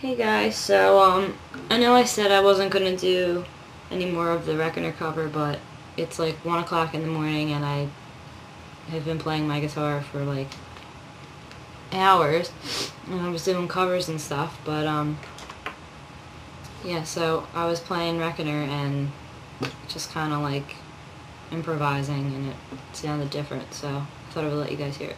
Hey guys, so um, I know I said I wasn't gonna do any more of the Reckoner cover, but it's like 1 o'clock in the morning and I have been playing my guitar for like hours and I was doing covers and stuff, but um, yeah, so I was playing Reckoner and just kind of like improvising and it sounded different, so I thought I would let you guys hear it.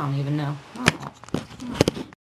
I don't even know.